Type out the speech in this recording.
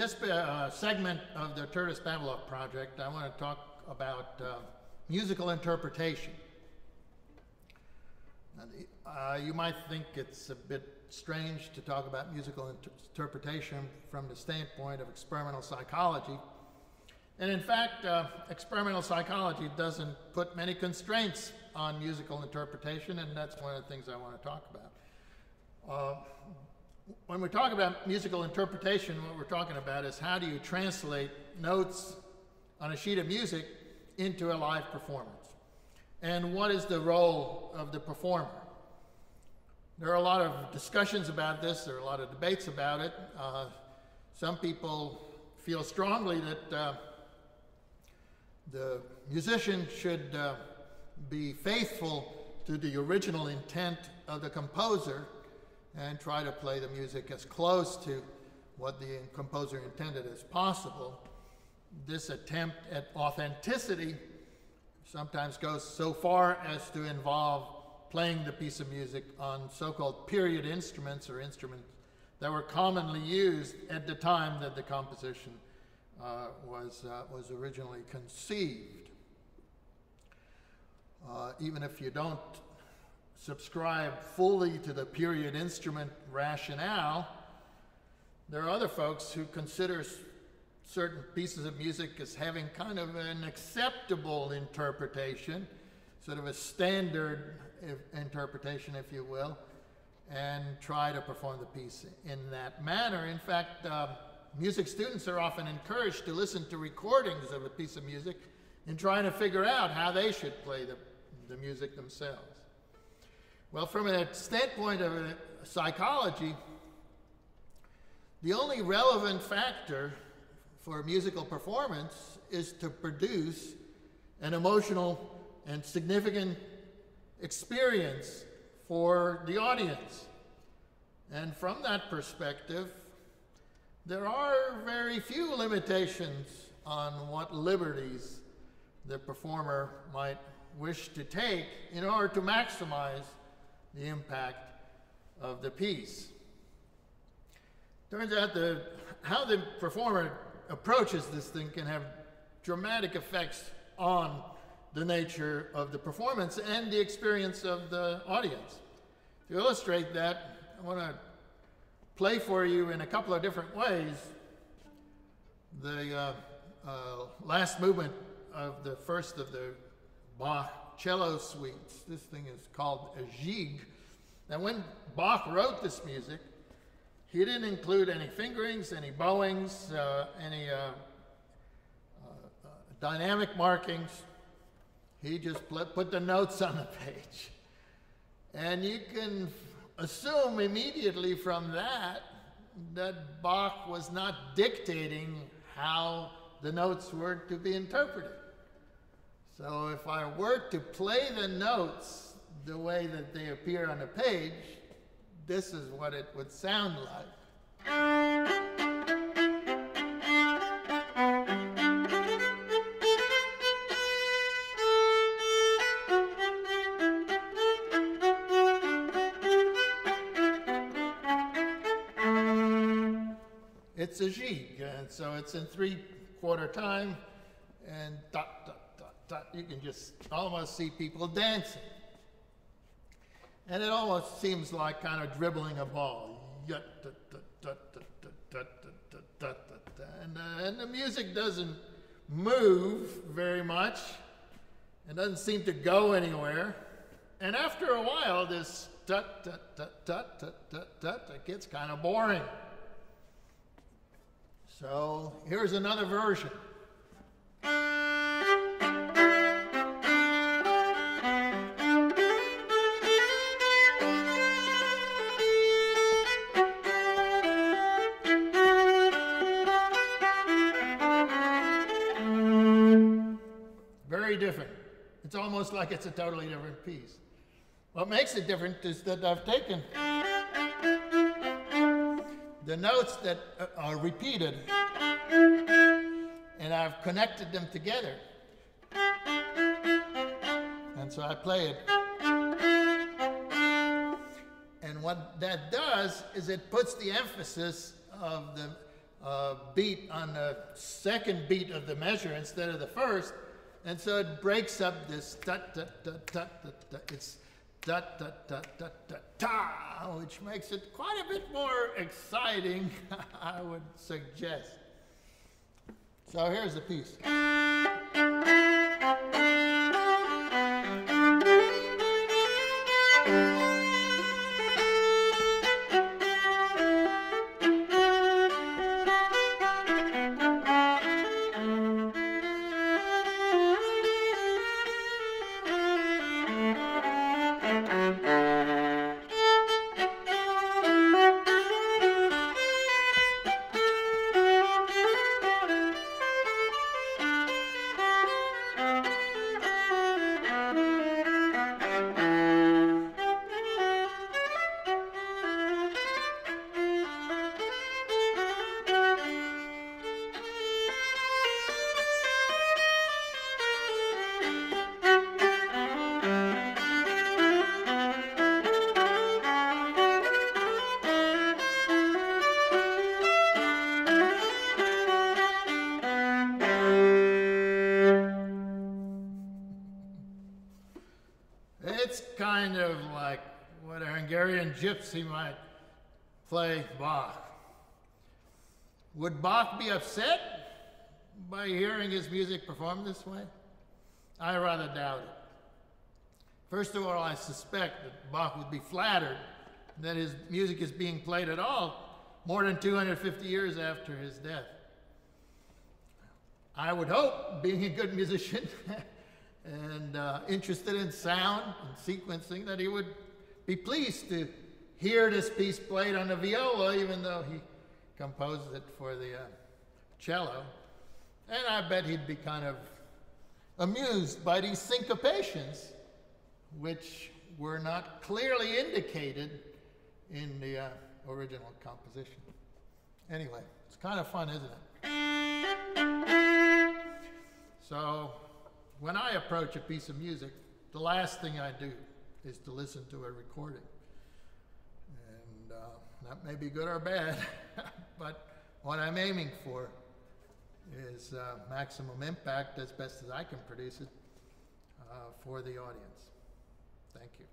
this uh, segment of the Tertis Pavlov project, I want to talk about uh, musical interpretation. Uh, you might think it's a bit strange to talk about musical inter interpretation from the standpoint of experimental psychology. And in fact, uh, experimental psychology doesn't put many constraints on musical interpretation, and that's one of the things I want to talk about. When we talk about musical interpretation, what we're talking about is how do you translate notes on a sheet of music into a live performance? And what is the role of the performer? There are a lot of discussions about this, there are a lot of debates about it. Uh, some people feel strongly that uh, the musician should uh, be faithful to the original intent of the composer and try to play the music as close to what the composer intended as possible. This attempt at authenticity sometimes goes so far as to involve playing the piece of music on so-called period instruments or instruments that were commonly used at the time that the composition uh, was, uh, was originally conceived. Uh, even if you don't subscribe fully to the period instrument rationale, there are other folks who consider certain pieces of music as having kind of an acceptable interpretation, sort of a standard interpretation, if you will, and try to perform the piece in that manner. In fact, uh, music students are often encouraged to listen to recordings of a piece of music and trying to figure out how they should play the, the music themselves. Well, from a standpoint of psychology, the only relevant factor for musical performance is to produce an emotional and significant experience for the audience. And from that perspective, there are very few limitations on what liberties the performer might wish to take in order to maximize the impact of the piece. Turns out that how the performer approaches this thing can have dramatic effects on the nature of the performance and the experience of the audience. To illustrate that, I want to play for you in a couple of different ways the uh, uh, last movement of the first of the Bach cello suites. This thing is called a gigue. Now, when Bach wrote this music, he didn't include any fingerings, any bowings, uh, any uh, uh, dynamic markings. He just put the notes on the page. And you can assume immediately from that that Bach was not dictating how the notes were to be interpreted. So if I were to play the notes the way that they appear on the page, this is what it would sound like. it's a jig, and so it's in three quarter time, and. You can just almost see people dancing. And it almost seems like kind of dribbling a ball. And, uh, the music doesn't move very much. It doesn't seem to go anywhere. And after a while, this gets kind of boring. So here's another version. Almost like it's a totally different piece. What makes it different is that I've taken the notes that uh, are repeated and I've connected them together. And so I play it. And what that does is it puts the emphasis of the uh, beat on the second beat of the measure instead of the first, and so it breaks up this da da da da da da. It's da da da da da da, which makes it quite a bit more exciting, I would suggest. So here's the piece. Kind of like what a Hungarian gypsy might play Bach. Would Bach be upset by hearing his music performed this way? I rather doubt it. First of all, I suspect that Bach would be flattered that his music is being played at all more than 250 years after his death. I would hope, being a good musician, and uh, interested in sound and sequencing, that he would be pleased to hear this piece played on the viola, even though he composed it for the uh, cello. And I bet he'd be kind of amused by these syncopations, which were not clearly indicated in the uh, original composition. Anyway, it's kind of fun, isn't it? When I approach a piece of music, the last thing I do is to listen to a recording. And uh, that may be good or bad, but what I'm aiming for is uh, maximum impact as best as I can produce it uh, for the audience. Thank you.